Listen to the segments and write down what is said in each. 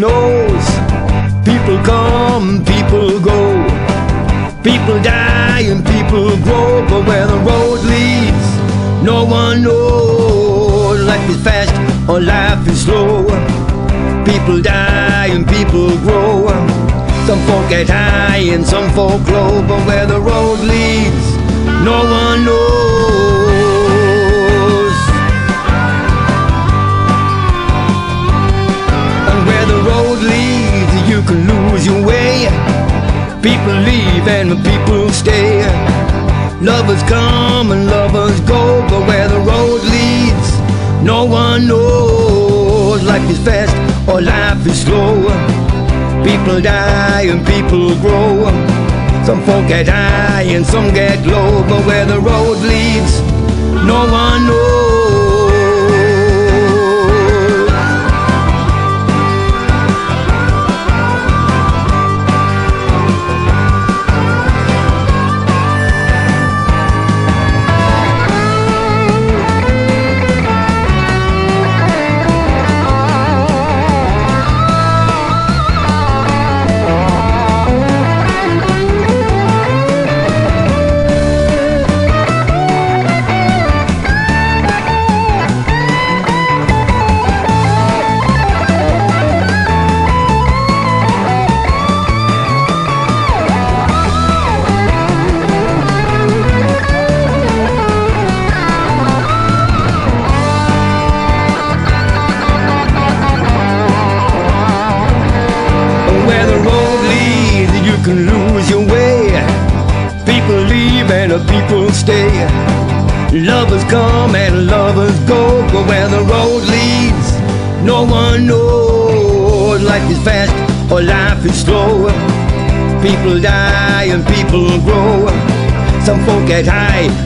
knows. People come, people go. People die and people grow. But where the road leads, no one knows. Life is fast or life is slow. People die and people grow. Some folk get high and some folk low. But where the road leads, no one knows. People leave and people stay. Lovers come and lovers go, but where the road leads, no one knows. Life is fast or life is slow. People die and people grow. Some folk get high and some get low, but where the road leads, no one knows.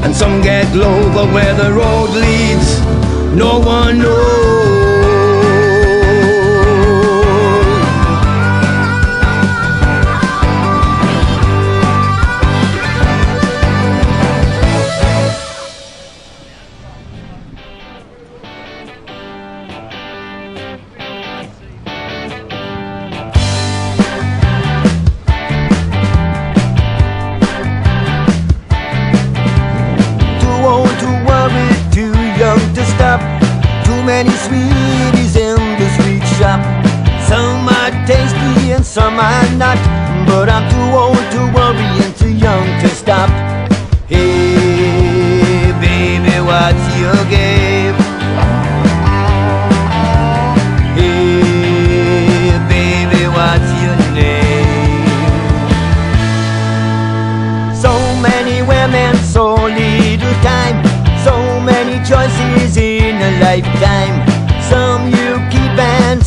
And some get low, but where the road leads, no one knows. Many sweeties in the sweet shop. Some are tasty and some are not. But I'm too old to worry and too young to stop. Hey, baby, what's your game? Hey, baby, what's your name? So many women, so little time. So many choices in a lifetime.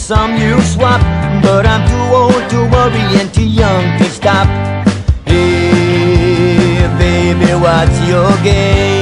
Some you swap. But I'm too old to worry and too young to stop. Hey, baby, what's your game?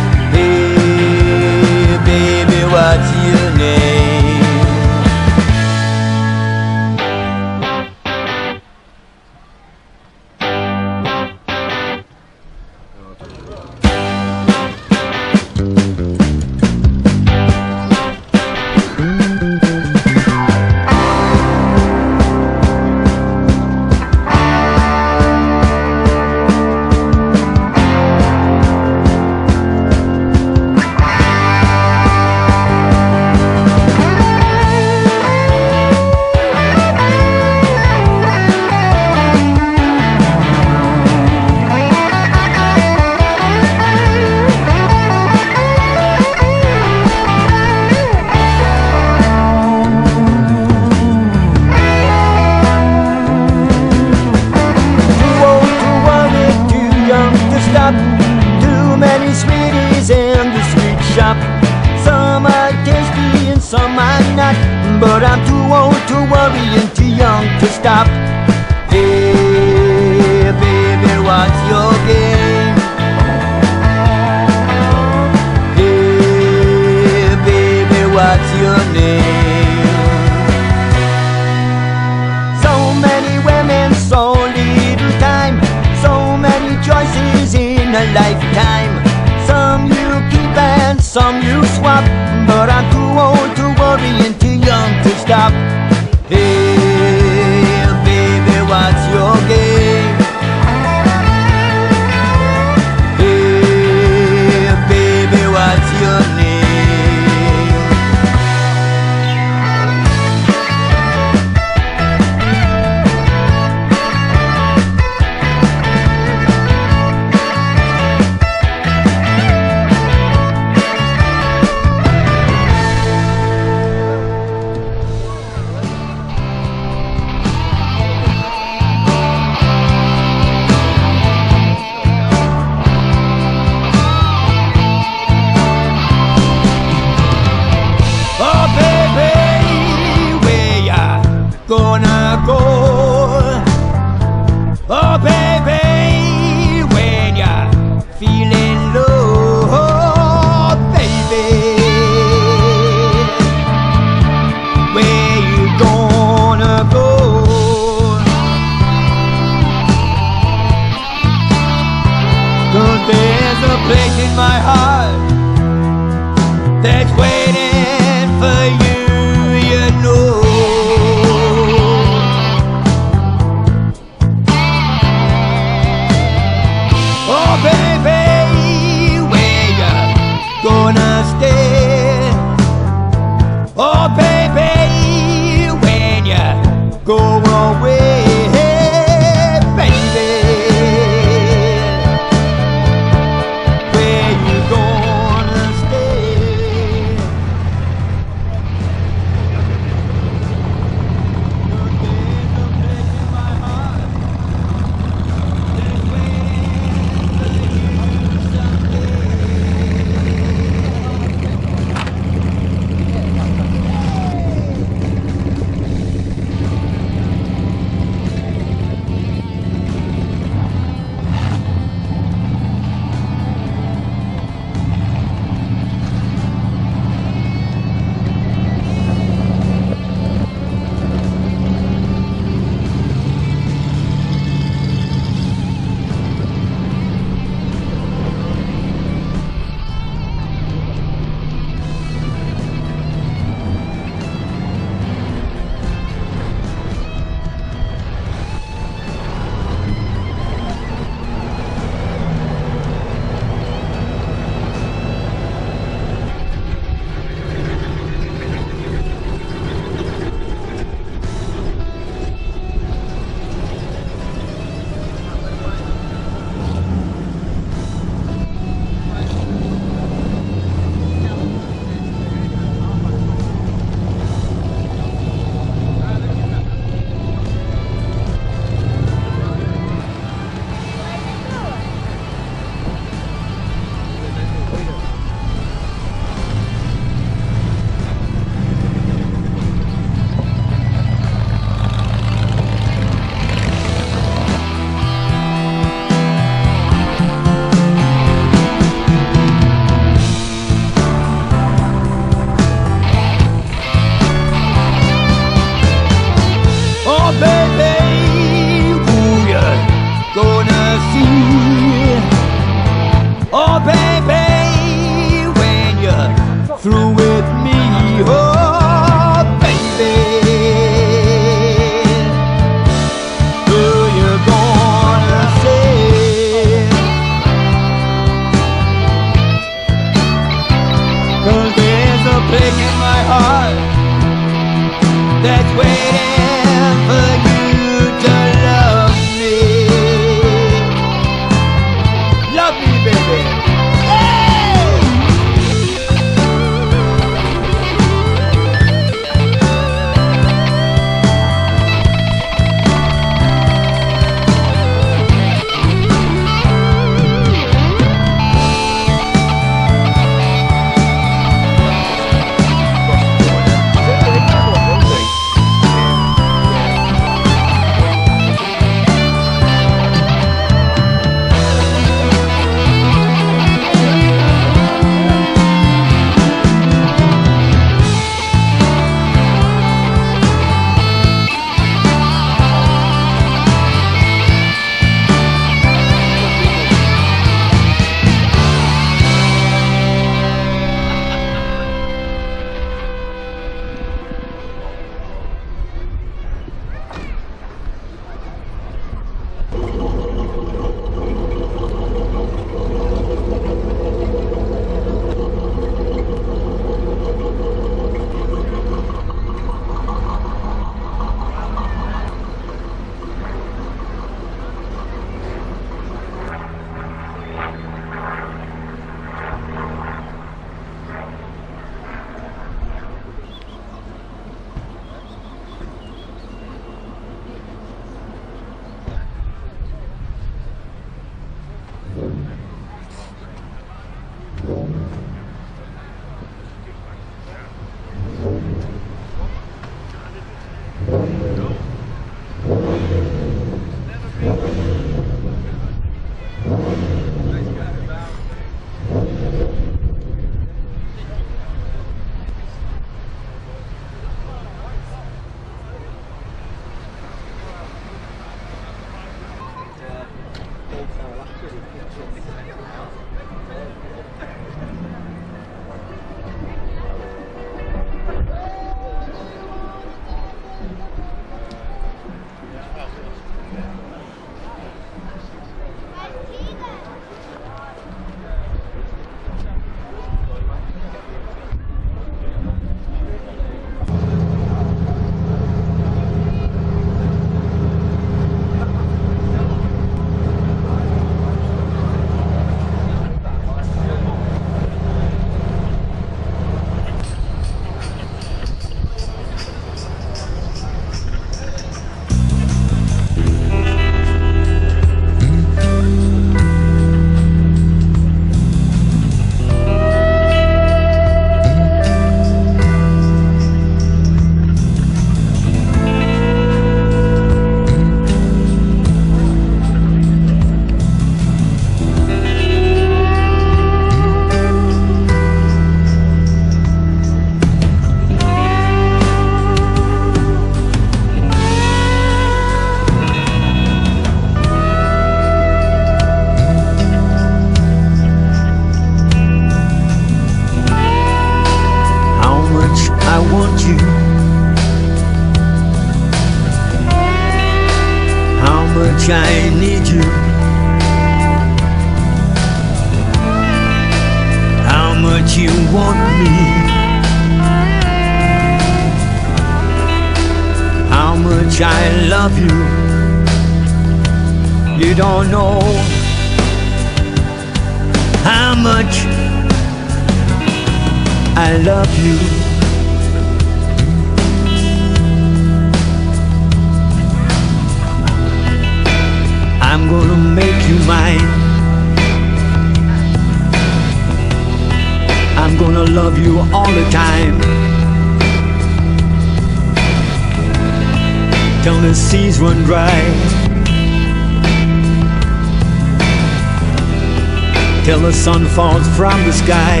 Till the sun falls from the sky.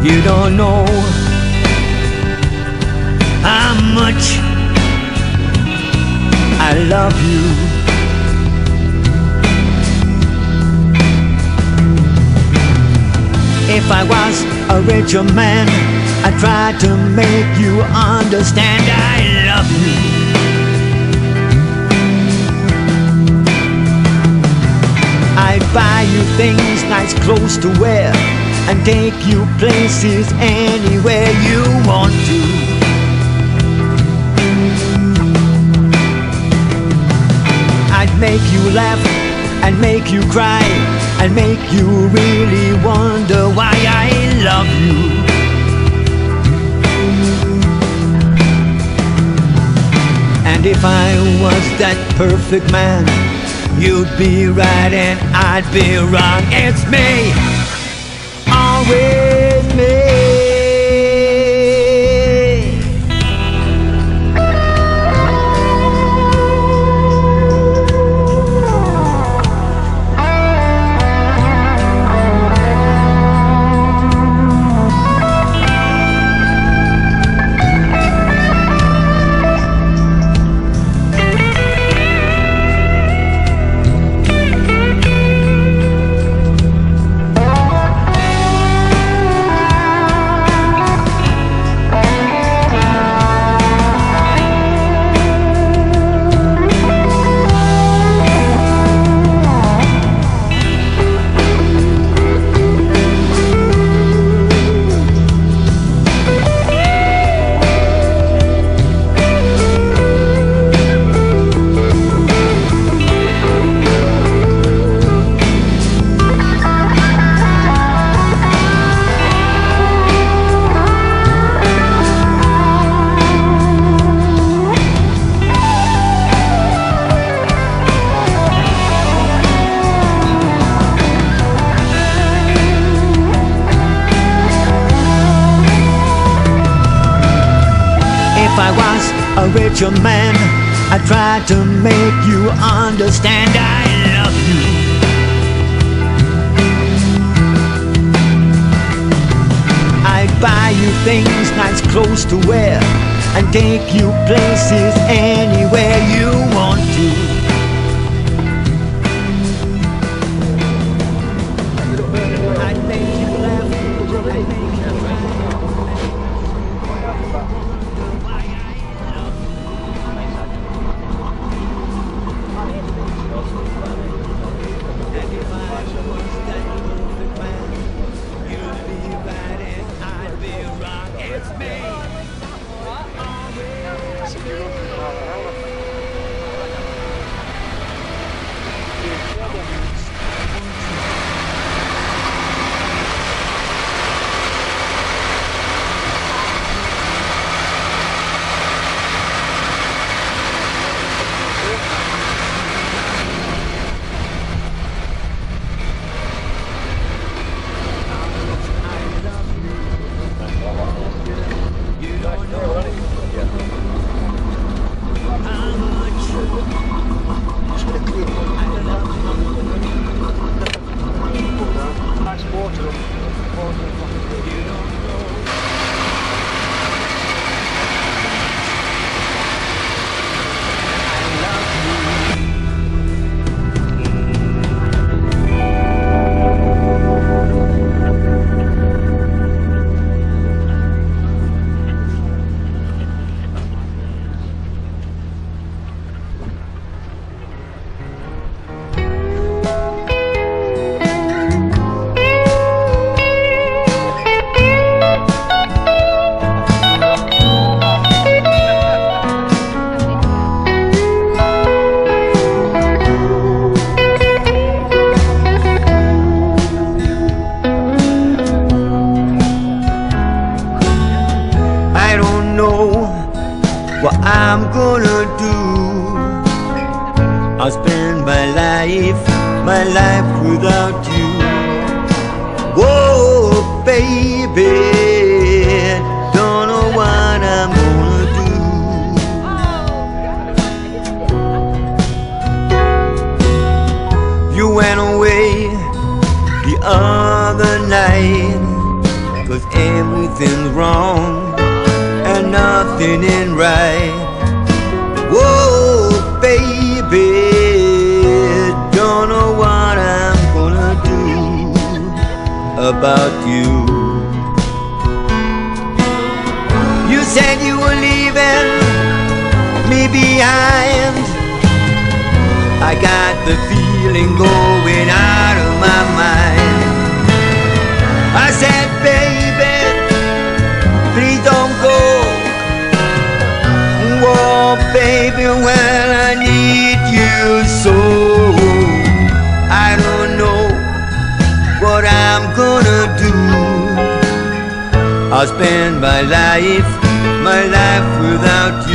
You don't know how much I love you. If I was a richer man, I'd try to make you understand I love you. Buy you things, nice clothes to wear, and take you places anywhere you want to. I'd make you laugh and make you cry and make you really wonder why I love you. And if I was that perfect man, you'd be right and I'd be wrong. It's me, always wrong and nothing in right. Whoa, baby, don't know what I'm gonna do about baby, well, I need you so. I don't know what I'm gonna do. I'll spend my life, my life without you.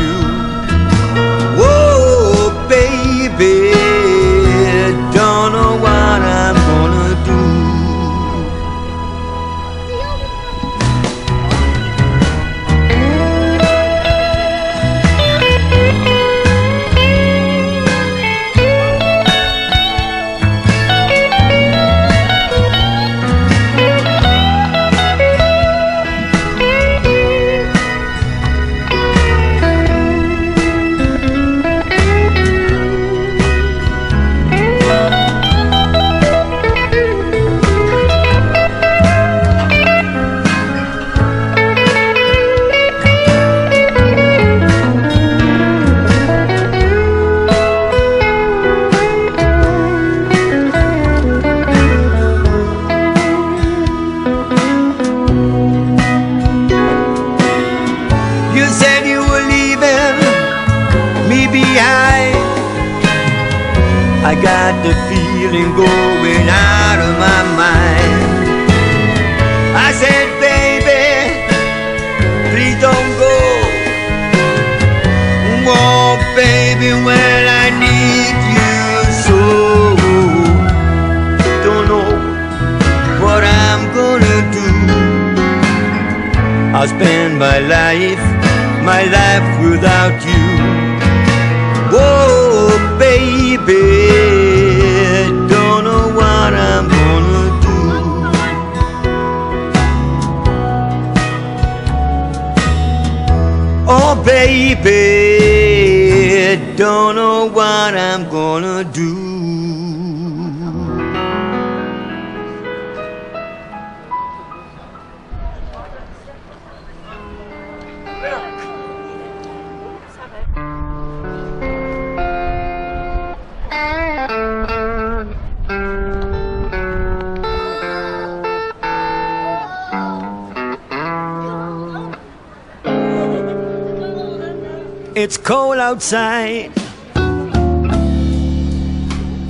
It's cold outside,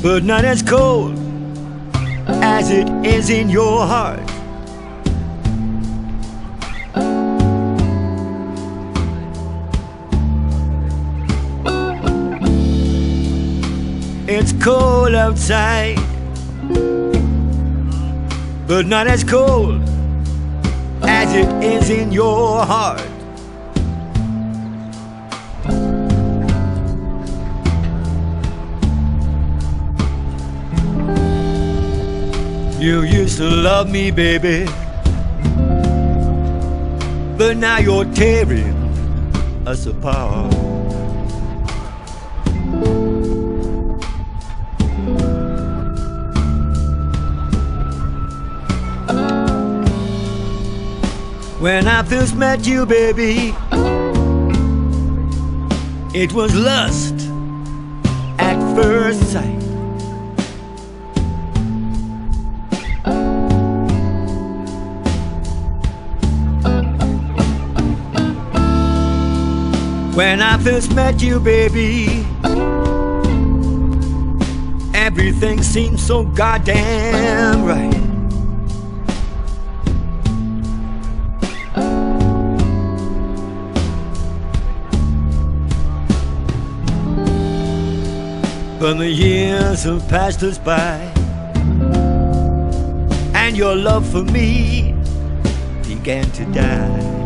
but not as cold as it is in your heart. It's cold outside, but not as cold as it is in your heart. You used to love me, baby. But now you're tearing us apart. When I first met you, baby, it was lust at first sight. When I first met you, baby, everything seemed so goddamn right. But the years have passed us by And your love for me began to die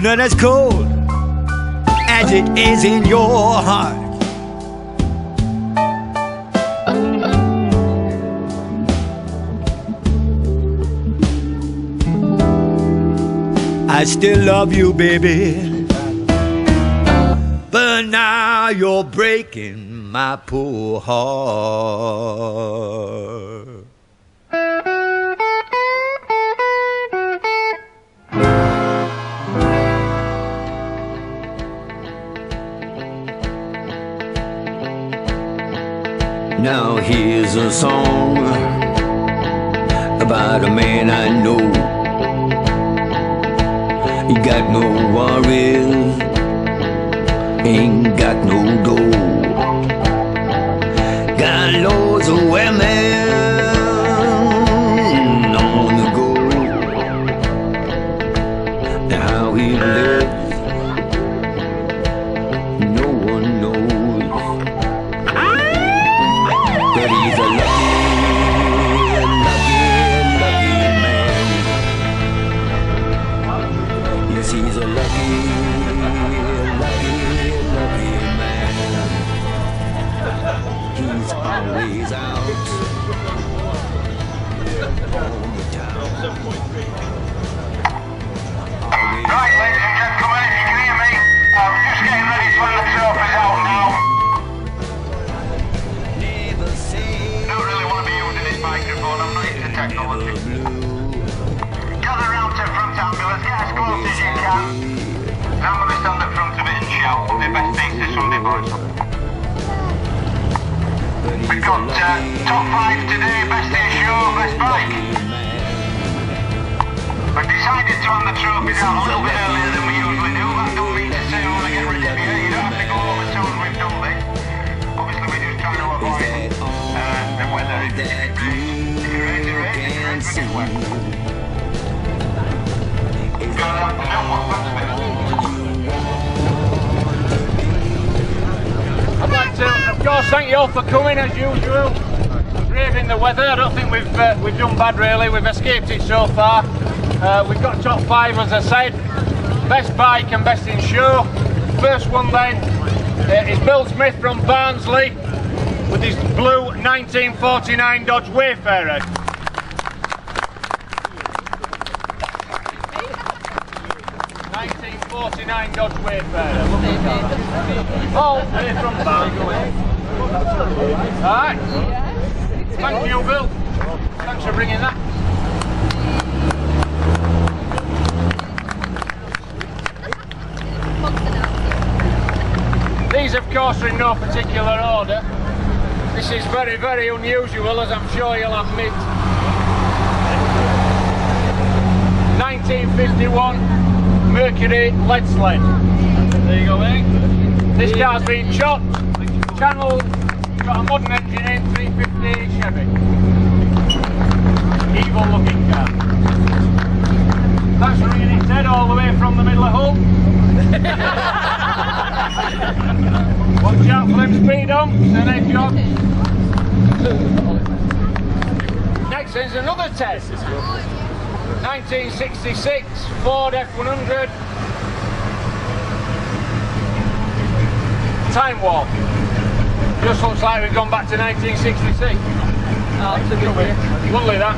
Not as cold as it is in your heart. I still love you, baby. But now you're breaking my poor heart. Now here's a song about a man I know. He got no worries, ain't got no dough. Got loads of women. I'm going to stand at front of it and shout. The best this Sunday, boys. We've got uh, top five today, best in show, best bike. We've decided to hand the trophies out a little bit earlier than we usually do. That don't mean to say we're get rid of you. You don't have to go soon we've done this. Obviously, we're just trying to avoid uh, the weather. If we. I'd like to, of course, thank you all for coming as usual. Braving the weather. I don't think we've uh, we've done bad really. We've escaped it so far. Uh, we've got top five, as I said. Best bike and best in show. First one then uh, is Bill Smith from Barnsley with his blue 1949 Dodge Wayfarer. Nineteen forty nine Dodge Wayfarer. All the way from Barnsley. Alright. Thank you, Bill. Thanks for bringing that. These, of course, are in no particular order. This is very, very unusual, as I'm sure you'll admit. 1951 Mercury lead sled. There you go, mate. This car's been chopped, channeled, got a modern engine in, 350 Chevy. Evil looking car. For ringing it dead all the way from the middle of Hull. Watch out for them speed humps and head jobs. Next is another test. 1966 Ford F100 Time Warp. Just looks like we've gone back to 1966. Lovely that.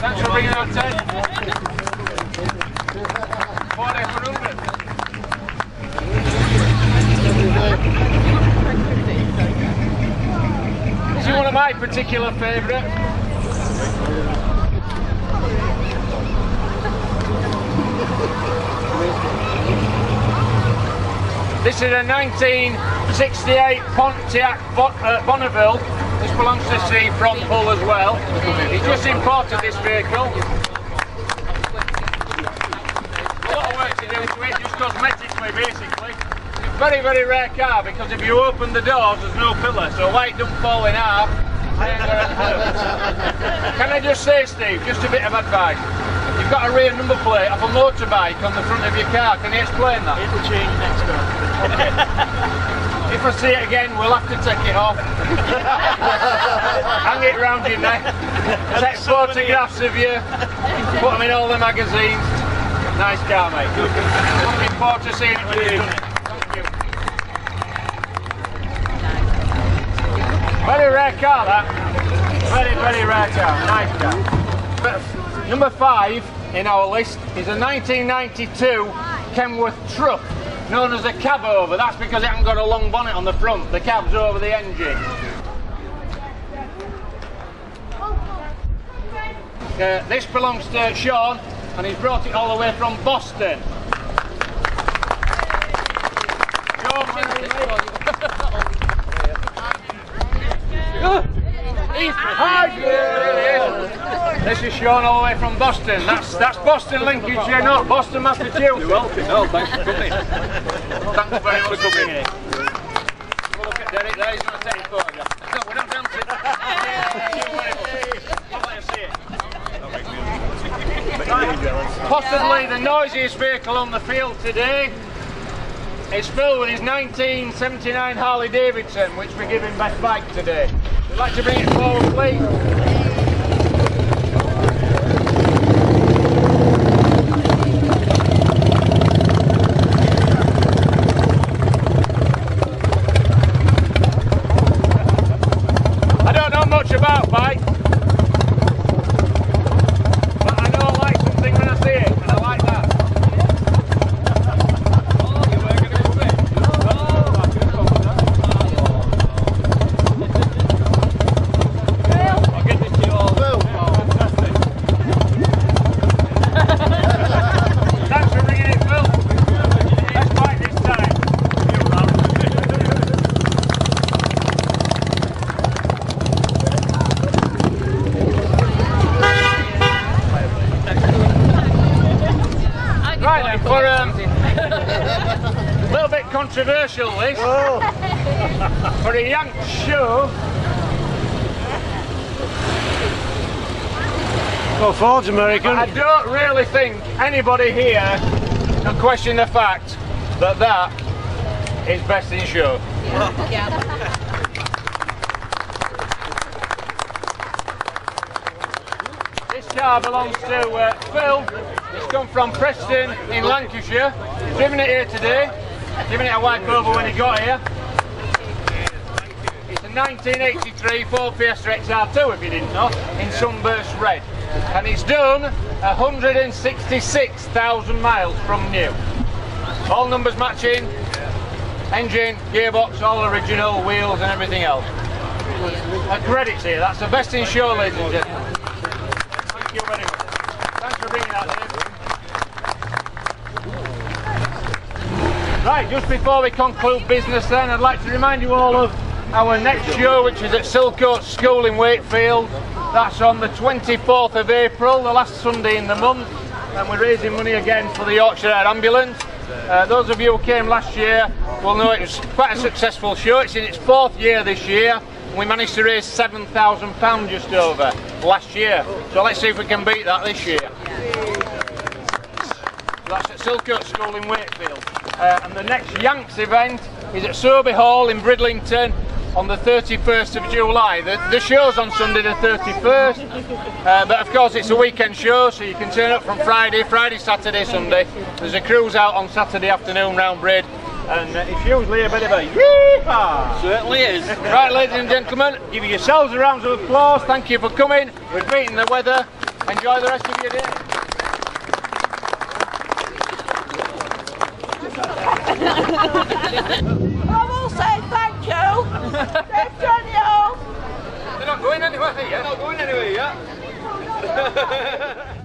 Thanks for bringing that Ted. Ford F100. This is one of my particular favourites. This is a 1968 Pontiac Bon- uh, Bonneville. This belongs to Steve from Hull as well. He's just imported this vehicle. A lot of work to do to it, just cosmetically basically. It's a very, very rare car because if you open the doors, there's no pillar, so white don't fall in half. Clue. Can I just say, Steve, just a bit of advice? You've got a rear number plate of a motorbike on the front of your car. Can you explain that? It'll change next time. If I see it again, we'll have to take it off. Hang it round your neck. Take photographs of you. Put them in all the magazines. Nice car, mate. Looking forward to seeing it when you've done it. Thank you. Very rare car, that. Very, very rare car. Nice car. Number five in our list is a 1992 Kenworth truck known as a cab over. That's because it hasn't got a long bonnet on the front. The cab's over the engine. Uh, this belongs to Sean and he's brought it all the way from Boston. This is Sean all the way from Boston. That's that's Boston, Lincolnshire, not Boston, Massachusetts. You're welcome. No, thanks for coming. Thanks very much for coming in. Well, look at Derek there, he's going to take a photograph. No, we're not dancing. I'll let you see it. Possibly the noisiest vehicle on the field today is Phil with his 1979 Harley Davidson, which we're giving best bike today. We'd like to bring it forward, please. I don't know much about bikes, but I know I like something when I see it, and I like that. I'll get this to you all. Thanks for bringing it, Phil. Best bike this time. Right then, for um, a little bit controversial this. For a Yank show, Well, Ford's American. I don't really think anybody here can question the fact that that is best in show. This car belongs to uh, Phil. It's come from Preston in Lancashire. He's Driven it here today. Giving it a wipe over when he got here. It's a 1983 Ford Fiesta XR2 if you didn't know, in sunburst red. And it's done 166,000 miles from new. All numbers matching, engine, gearbox, all original, wheels and everything else. And credits here, that's the best in show ladies and gentlemen. Thank you very much. Thanks for bringing that in. Right, just before we conclude business then, I'd like to remind you all of our next show, which is at Silcoates School in Wakefield. That's on the 24th of April, the last Sunday in the month, and we're raising money again for the Yorkshire Air Ambulance. Uh, those of you who came last year will know it was quite a successful show. It's in its fourth year this year. And we managed to raise £7,000 just over last year. So let's see if we can beat that this year. That's at Silcoates School in Wakefield. Uh, and the next YANCS event is at Sewerby Hall in Bridlington on the 31st of July. The, the show's on Sunday the 31st, uh, but of course it's a weekend show, so you can turn up from Friday, Friday, Saturday, Sunday. There's a cruise out on Saturday afternoon round Brid, and uh, it's usually a bit of a yeehaw. Certainly is. Right, ladies and gentlemen, give yourselves a round of applause. Thank you for coming. We're beating the weather. Enjoy the rest of your day. I will say thank you. They've done it all. They're not going anywhere yeah? They're Not going anywhere yet.